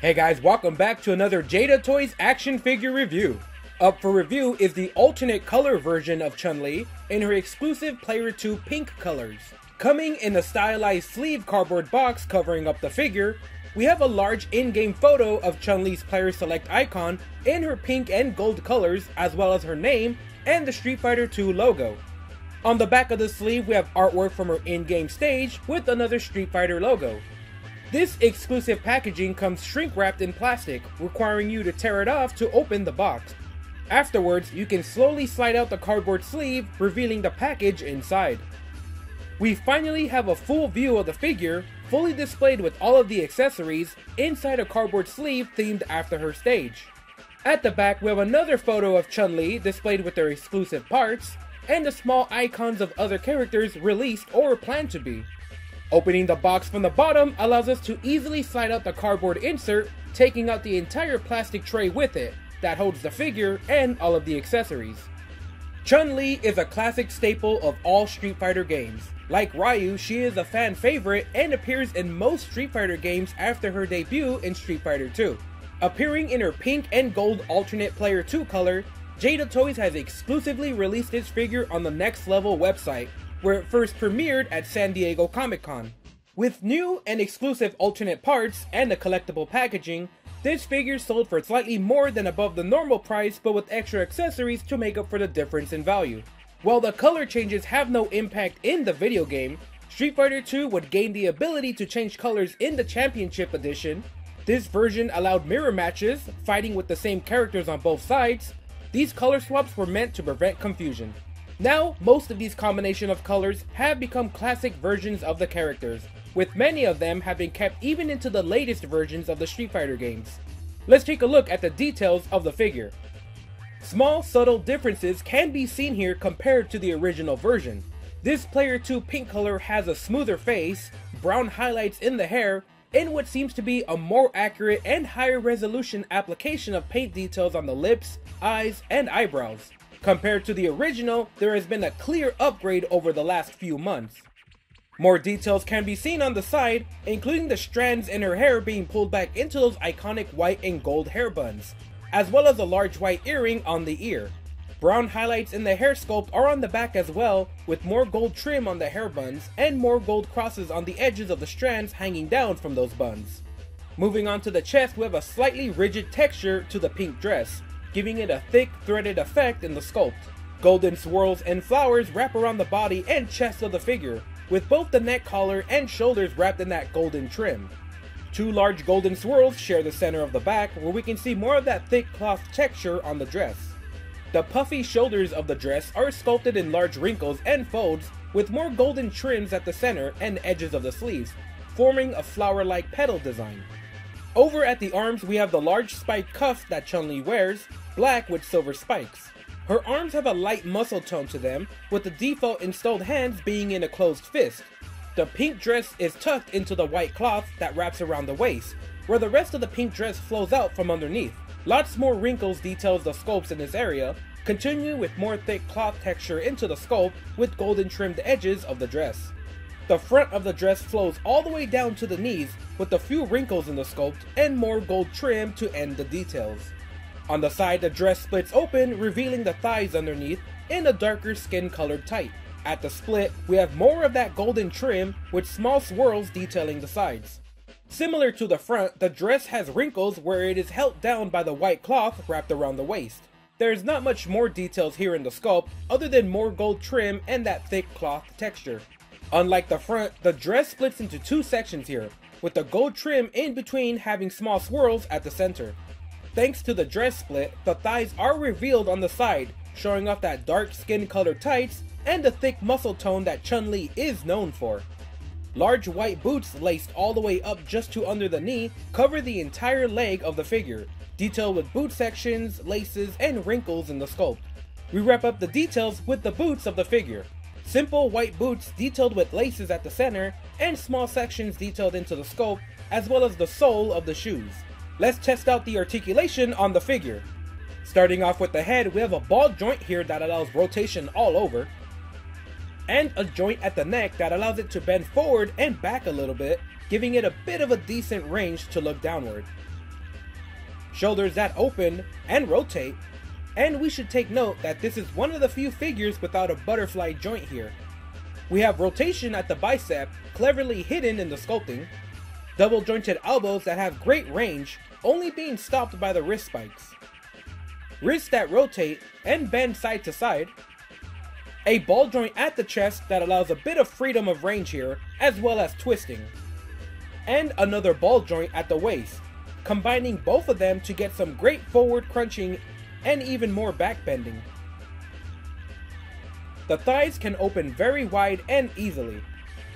Hey guys, welcome back to another Jada Toys action figure review. Up for review is the alternate color version of Chun-Li in her exclusive Player 2 pink colors. Coming in a stylized sleeve cardboard box covering up the figure, we have a large in-game photo of Chun-Li's player select icon in her pink and gold colors as well as her name and the Street Fighter 2 logo. On the back of the sleeve we have artwork from her in-game stage with another Street Fighter logo. This exclusive packaging comes shrink wrapped in plastic, requiring you to tear it off to open the box. Afterwards, you can slowly slide out the cardboard sleeve, revealing the package inside. We finally have a full view of the figure, fully displayed with all of the accessories, inside a cardboard sleeve themed after her stage. At the back, we have another photo of Chun-Li displayed with their exclusive parts, and the small icons of other characters released or planned to be. Opening the box from the bottom allows us to easily slide out the cardboard insert, taking out the entire plastic tray with it that holds the figure and all of the accessories. Chun-Li is a classic staple of all Street Fighter games. Like Ryu, she is a fan favorite and appears in most Street Fighter games after her debut in Street Fighter 2. Appearing in her pink and gold alternate player 2 color, Jada Toys has exclusively released this figure on the Next Level website, where it first premiered at San Diego Comic Con. With new and exclusive alternate parts and a collectible packaging, this figure sold for slightly more than above the normal price but with extra accessories to make up for the difference in value. While the color changes have no impact in the video game, Street Fighter 2 would gain the ability to change colors in the Championship Edition. This version allowed mirror matches, fighting with the same characters on both sides. These color swaps were meant to prevent confusion. Now, most of these combination of colors have become classic versions of the characters, with many of them having been kept even into the latest versions of the Street Fighter games. Let's take a look at the details of the figure. Small, subtle differences can be seen here compared to the original version. This Player 2 pink color has a smoother face, brown highlights in the hair, and what seems to be a more accurate and higher resolution application of paint details on the lips, eyes, and eyebrows. Compared to the original, there has been a clear upgrade over the last few months. More details can be seen on the side, including the strands in her hair being pulled back into those iconic white and gold hair buns, as well as a large white earring on the ear. Brown highlights in the hair sculpt are on the back as well, with more gold trim on the hair buns and more gold crosses on the edges of the strands hanging down from those buns. Moving on to the chest, we have a slightly rigid texture to the pink dress, giving it a thick, threaded effect in the sculpt. Golden swirls and flowers wrap around the body and chest of the figure, with both the neck collar and shoulders wrapped in that golden trim. Two large golden swirls share the center of the back, where we can see more of that thick cloth texture on the dress. The puffy shoulders of the dress are sculpted in large wrinkles and folds, with more golden trims at the center and edges of the sleeves, forming a flower-like petal design. Over at the arms, we have the large spiked cuffs that Chun-Li wears, black with silver spikes. Her arms have a light muscle tone to them, with the default installed hands being in a closed fist. The pink dress is tucked into the white cloth that wraps around the waist, where the rest of the pink dress flows out from underneath. Lots more wrinkles details the sculpts in this area, continuing with more thick cloth texture into the sculpt with golden trimmed edges of the dress. The front of the dress flows all the way down to the knees with a few wrinkles in the sculpt and more gold trim to end the details. On the side, the dress splits open, revealing the thighs underneath in a darker skin colored type. At the split, we have more of that golden trim with small swirls detailing the sides. Similar to the front, the dress has wrinkles where it is held down by the white cloth wrapped around the waist. There's not much more details here in the sculpt other than more gold trim and that thick cloth texture. Unlike the front, the dress splits into two sections here, with the gold trim in between having small swirls at the center. Thanks to the dress split, the thighs are revealed on the side, showing off that dark skin colored tights and the thick muscle tone that Chun-Li is known for. Large white boots laced all the way up just to under the knee cover the entire leg of the figure, detailed with boot sections, laces, and wrinkles in the sculpt. We wrap up the details with the boots of the figure. Simple white boots detailed with laces at the center and small sections detailed into the sculpt, as well as the sole of the shoes. Let's test out the articulation on the figure. Starting off with the head, we have a ball joint here that allows rotation all over, and a joint at the neck that allows it to bend forward and back a little bit, giving it a bit of a decent range to look downward. shoulders that open and rotate, and we should take note that this is one of the few figures without a butterfly joint here. We have rotation at the bicep, cleverly hidden in the sculpting, double jointed elbows that have great range, only being stopped by the wrist spikes, wrists that rotate and bend side to side, a ball joint at the chest that allows a bit of freedom of range here, as well as twisting, and another ball joint at the waist, combining both of them to get some great forward crunching and even more backbending. The thighs can open very wide and easily,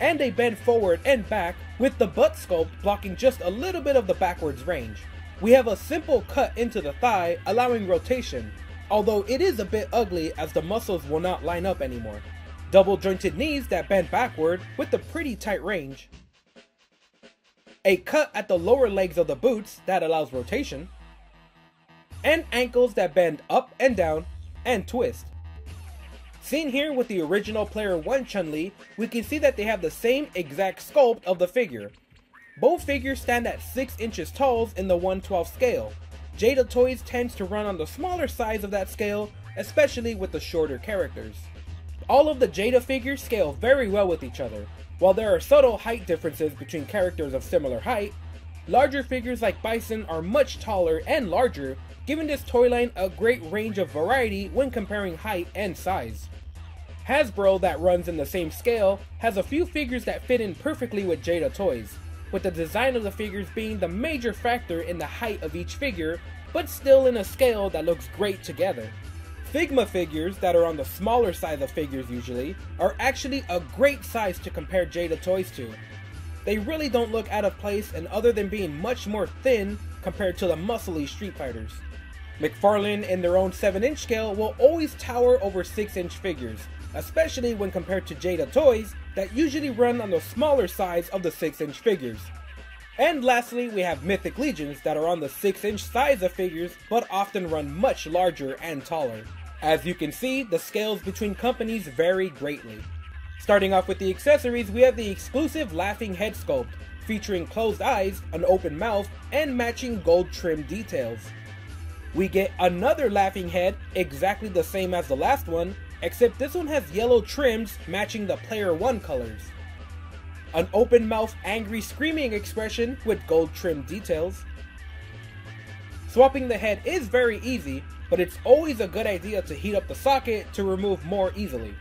and they bend forward and back with the butt sculpt blocking just a little bit of the backwards range. We have a simple cut into the thigh allowing rotation, although it is a bit ugly as the muscles will not line up anymore. Double jointed knees that bend backward with a pretty tight range. A cut at the lower legs of the boots that allows rotation. And ankles that bend up and down and twist. Seen here with the original Player 1 Chun-Li, we can see that they have the same exact sculpt of the figure. Both figures stand at 6 inches tall in the 112 scale, Jada Toys tends to run on the smaller size of that scale, especially with the shorter characters. All of the Jada figures scale very well with each other. While there are subtle height differences between characters of similar height, larger figures like Bison are much taller and larger, giving this toy line a great range of variety when comparing height and size. Hasbro, that runs in the same scale, has a few figures that fit in perfectly with Jada Toys, with the design of the figures being the major factor in the height of each figure, but still in a scale that looks great together. Figma figures that are on the smaller size of figures usually are actually a great size to compare Jada toys to. They really don't look out of place and other than being much more thin compared to the muscly Street Fighters. McFarlane in their own 7 inch scale will always tower over 6 inch figures, especially when compared to Jada toys that usually run on the smaller size of the 6 inch figures. And lastly, we have Mythic Legions that are on the 6 inch size of figures but often run much larger and taller. As you can see, the scales between companies vary greatly. Starting off with the accessories, we have the exclusive Laughing Head Sculpt, featuring closed eyes, an open mouth, and matching gold trim details. We get another Laughing Head, exactly the same as the last one, except this one has yellow trims matching the player 1 colors. An open mouth angry screaming expression with gold trim details. Swapping the head is very easy, but it's always a good idea to heat up the socket to remove more easily.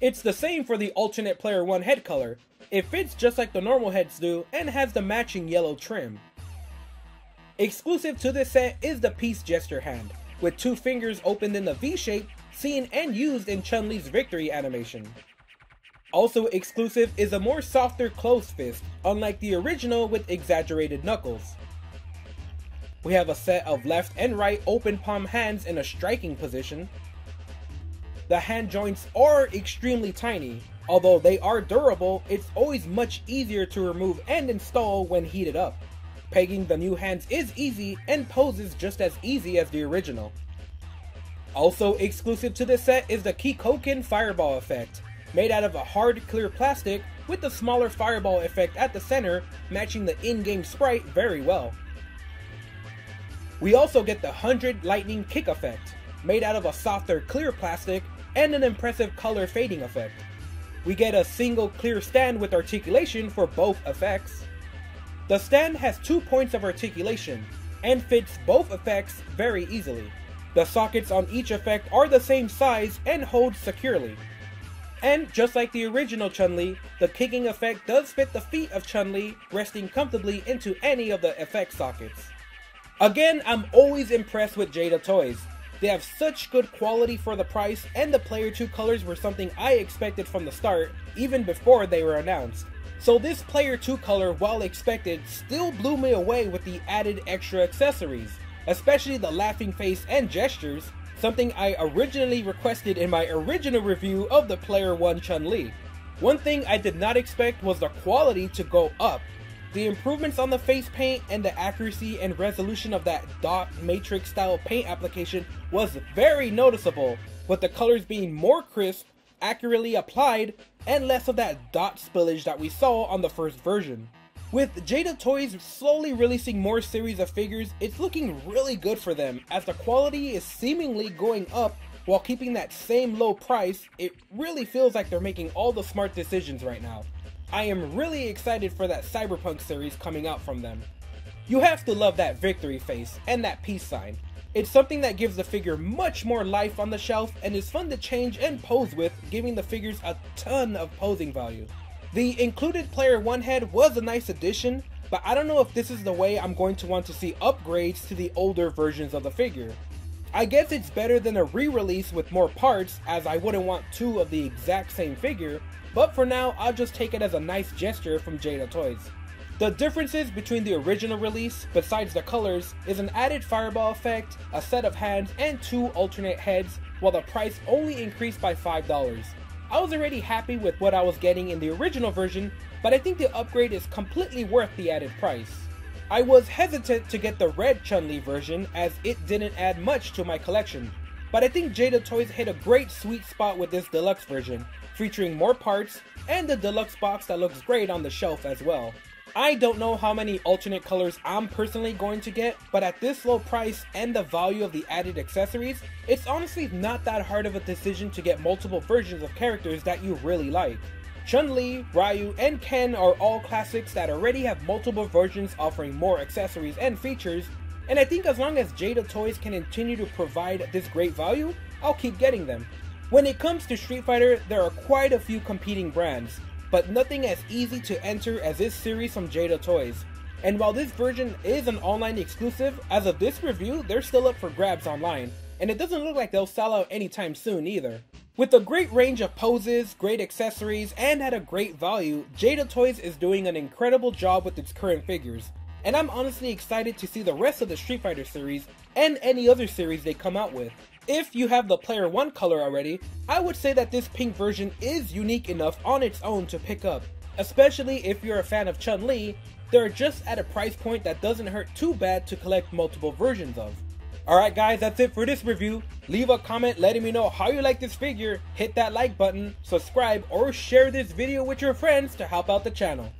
It's the same for the alternate player 1 head color. It fits just like the normal heads do and has the matching yellow trim. Exclusive to this set is the peace gesture hand with two fingers opened in the V shape, seen and used in Chun-Li's victory animation. Also exclusive is a more softer closed fist, unlike the original with exaggerated knuckles. We have a set of left and right open palm hands in a striking position. The hand joints are extremely tiny, although they are durable, it's always much easier to remove and install when heated up. Pegging the new hands is easy and poses just as easy as the original. Also exclusive to this set is the Kikoken Fireball effect, made out of a hard clear plastic with the smaller fireball effect at the center matching the in-game sprite very well. We also get the 100 Lightning Kick effect, made out of a softer clear plastic and an impressive color fading effect. We get a single clear stand with articulation for both effects. The stand has two points of articulation and fits both effects very easily. The sockets on each effect are the same size and hold securely. And just like the original Chun-Li, the kicking effect does fit the feet of Chun-Li, resting comfortably into any of the effect sockets. Again, I'm always impressed with Jada toys. They have such good quality for the price, and the Player 2 colors were something I expected from the start, even before they were announced. So this Player 2 color, while expected, still blew me away with the added extra accessories, especially the laughing face and gestures, something I originally requested in my original review of the Player 1 Chun-Li. One thing I did not expect was the quality to go up. The improvements on the face paint and the accuracy and resolution of that dot matrix style paint application was very noticeable, with the colors being more crisp accurately applied and less of that dot spillage that we saw on the first version. With Jada Toys slowly releasing more series of figures, it's looking really good for them as the quality is seemingly going up while keeping that same low price. It really feels like they're making all the smart decisions right now. I am really excited for that Cyberpunk series coming out from them. You have to love that victory face and that peace sign. It's something that gives the figure much more life on the shelf and is fun to change and pose with, giving the figures a ton of posing value. The included player one head was a nice addition, but I don't know if this is the way I'm going to want to see upgrades to the older versions of the figure. I guess it's better than a re-release with more parts as I wouldn't want two of the exact same figure, but for now I'll just take it as a nice gesture from Jada Toys. The differences between the original release, besides the colors, is an added fireball effect, a set of hands, and two alternate heads, while the price only increased by $5. I was already happy with what I was getting in the original version, but I think the upgrade is completely worth the added price. I was hesitant to get the red Chun-Li version as it didn't add much to my collection, but I think Jada Toys hit a great sweet spot with this deluxe version, featuring more parts and the deluxe box that looks great on the shelf as well. I don't know how many alternate colors I'm personally going to get, but at this low price and the value of the added accessories, it's honestly not that hard of a decision to get multiple versions of characters that you really like. Chun-Li, Ryu, and Ken are all classics that already have multiple versions offering more accessories and features, and I think as long as Jada Toys can continue to provide this great value, I'll keep getting them. When it comes to Street Fighter, there are quite a few competing brands, but nothing as easy to enter as this series from Jada Toys. And while this version is an online exclusive, as of this review, they're still up for grabs online, and it doesn't look like they'll sell out anytime soon either. With a great range of poses, great accessories, and at a great value, Jada Toys is doing an incredible job with its current figures, and I'm honestly excited to see the rest of the Street Fighter series and any other series they come out with. If you have the player 1 color already, I would say that this pink version is unique enough on its own to pick up, especially if you're a fan of Chun-Li, they're just at a price point that doesn't hurt too bad to collect multiple versions of. Alright guys, that's it for this review. Leave a comment letting me know how you like this figure, hit that like button, subscribe, or share this video with your friends to help out the channel.